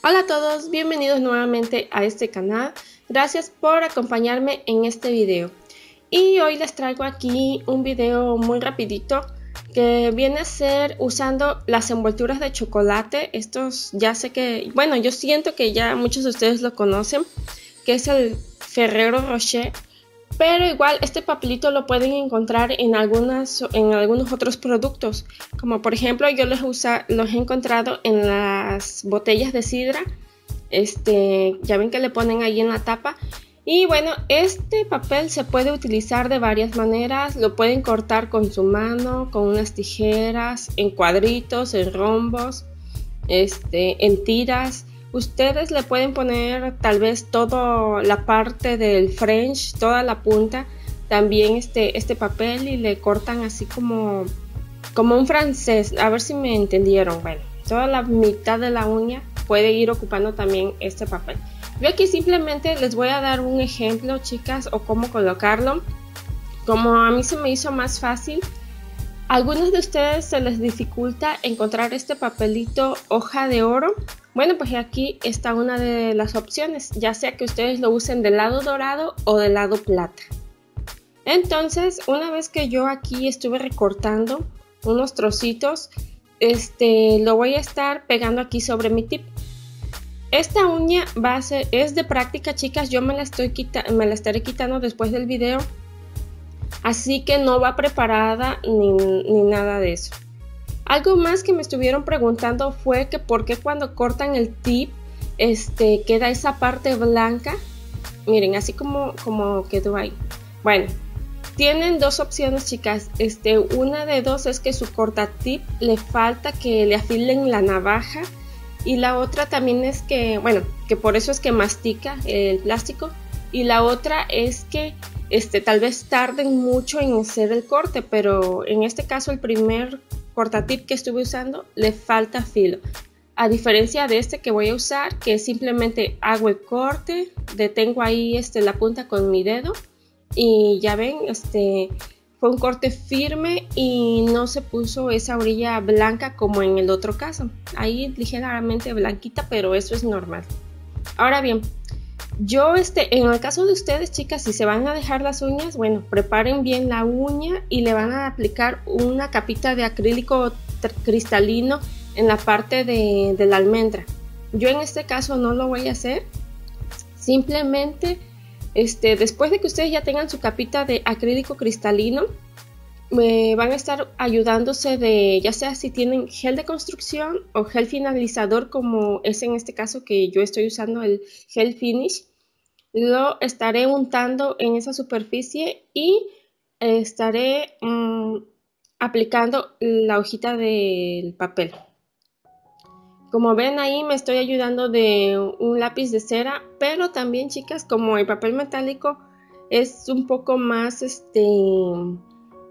Hola a todos, bienvenidos nuevamente a este canal. Gracias por acompañarme en este video. Y hoy les traigo aquí un video muy rapidito que viene a ser usando las envolturas de chocolate. Estos ya sé que, bueno, yo siento que ya muchos de ustedes lo conocen, que es el Ferrero Rocher pero igual este papelito lo pueden encontrar en, algunas, en algunos otros productos. Como por ejemplo yo los, usa, los he encontrado en las botellas de sidra. Este, ya ven que le ponen ahí en la tapa. Y bueno, este papel se puede utilizar de varias maneras. Lo pueden cortar con su mano, con unas tijeras, en cuadritos, en rombos, este, en tiras. Ustedes le pueden poner tal vez toda la parte del French, toda la punta, también este, este papel y le cortan así como, como un francés. A ver si me entendieron. Bueno, toda la mitad de la uña puede ir ocupando también este papel. Yo aquí simplemente les voy a dar un ejemplo, chicas, o cómo colocarlo. Como a mí se me hizo más fácil, algunos de ustedes se les dificulta encontrar este papelito hoja de oro bueno, pues aquí está una de las opciones, ya sea que ustedes lo usen del lado dorado o del lado plata. Entonces, una vez que yo aquí estuve recortando unos trocitos, este, lo voy a estar pegando aquí sobre mi tip. Esta uña base es de práctica, chicas. Yo me la, estoy me la estaré quitando después del video. Así que no va preparada ni, ni nada de eso. Algo más que me estuvieron preguntando fue que por qué cuando cortan el tip este, queda esa parte blanca. Miren, así como, como quedó ahí. Bueno, tienen dos opciones, chicas. Este, una de dos es que su corta tip le falta que le afilen la navaja. Y la otra también es que, bueno, que por eso es que mastica el plástico. Y la otra es que este, tal vez tarden mucho en hacer el corte, pero en este caso el primer cortatip que estuve usando le falta filo. A diferencia de este que voy a usar, que simplemente hago el corte, detengo ahí este, la punta con mi dedo y ya ven, este, fue un corte firme y no se puso esa orilla blanca como en el otro caso. Ahí ligeramente blanquita, pero eso es normal. Ahora bien, yo, este, en el caso de ustedes, chicas, si se van a dejar las uñas, bueno, preparen bien la uña y le van a aplicar una capita de acrílico cristalino en la parte de, la almendra. Yo en este caso no lo voy a hacer. Simplemente, este, después de que ustedes ya tengan su capita de acrílico cristalino, me van a estar ayudándose de, ya sea si tienen gel de construcción o gel finalizador, como es en este caso que yo estoy usando el gel finish lo estaré untando en esa superficie y estaré mm, aplicando la hojita del papel. Como ven ahí me estoy ayudando de un lápiz de cera, pero también chicas como el papel metálico es un poco más este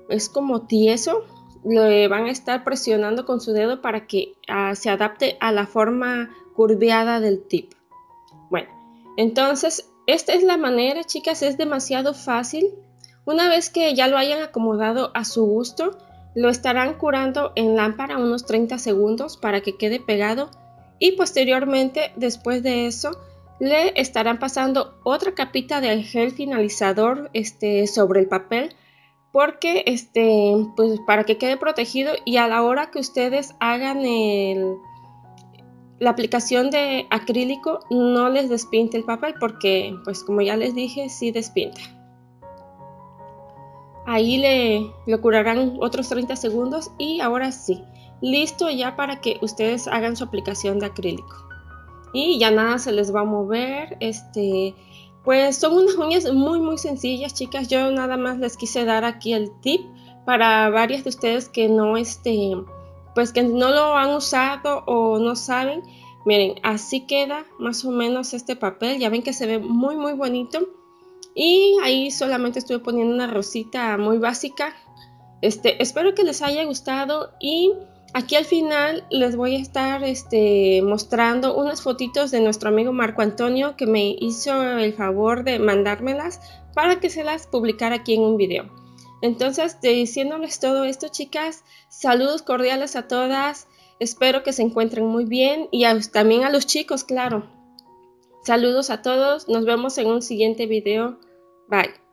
es como tieso, lo van a estar presionando con su dedo para que ah, se adapte a la forma curveada del tip. Bueno, entonces esta es la manera, chicas, es demasiado fácil. Una vez que ya lo hayan acomodado a su gusto, lo estarán curando en lámpara unos 30 segundos para que quede pegado y posteriormente, después de eso, le estarán pasando otra capita de gel finalizador este, sobre el papel porque este, pues para que quede protegido y a la hora que ustedes hagan el, la aplicación de acrílico no les despinte el papel porque, pues como ya les dije, sí despinta. Ahí le lo curarán otros 30 segundos y ahora sí, listo ya para que ustedes hagan su aplicación de acrílico. Y ya nada se les va a mover, este, pues son unas uñas muy muy sencillas, chicas. Yo nada más les quise dar aquí el tip para varias de ustedes que no este pues que no lo han usado o no saben, miren, así queda más o menos este papel. Ya ven que se ve muy, muy bonito. Y ahí solamente estuve poniendo una rosita muy básica. Este, espero que les haya gustado y aquí al final les voy a estar este, mostrando unas fotitos de nuestro amigo Marco Antonio que me hizo el favor de mandármelas para que se las publicara aquí en un video. Entonces, diciéndoles todo esto, chicas, saludos cordiales a todas. Espero que se encuentren muy bien y también a los chicos, claro. Saludos a todos, nos vemos en un siguiente video. Bye.